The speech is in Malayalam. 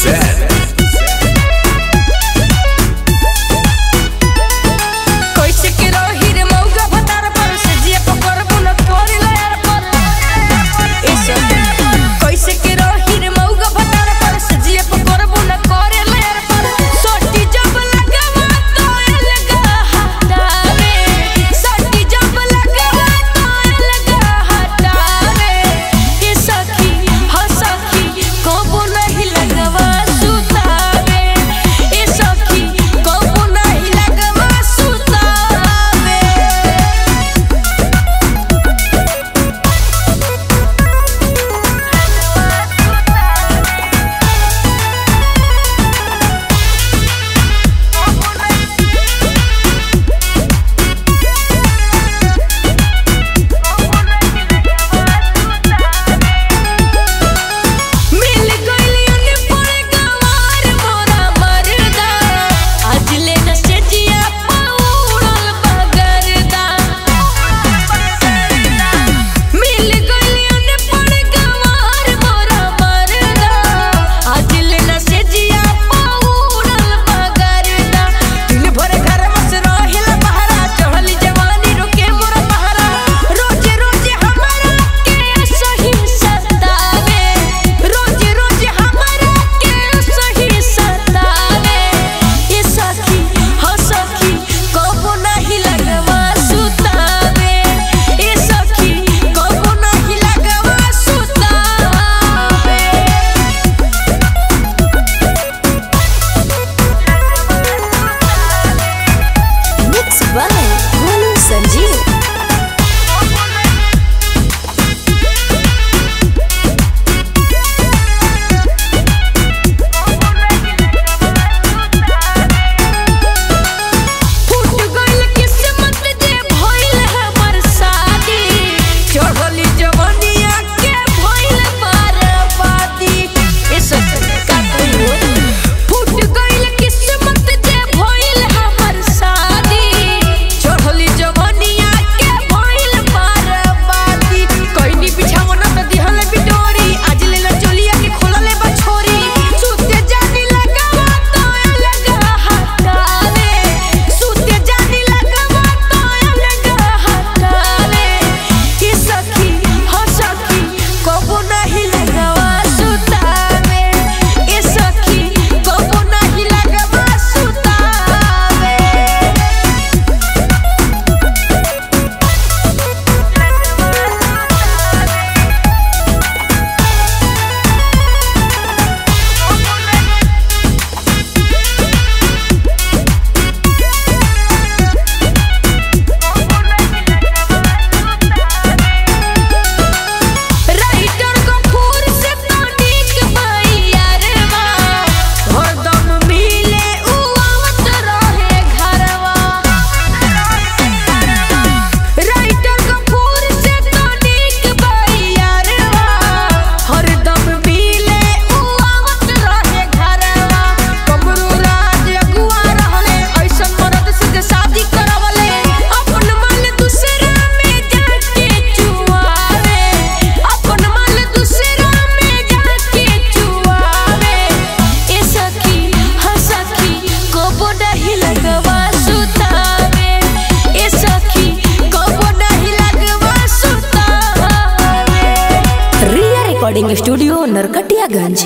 said. सुतावे Ria Recording Studio, Narkatiyaganj.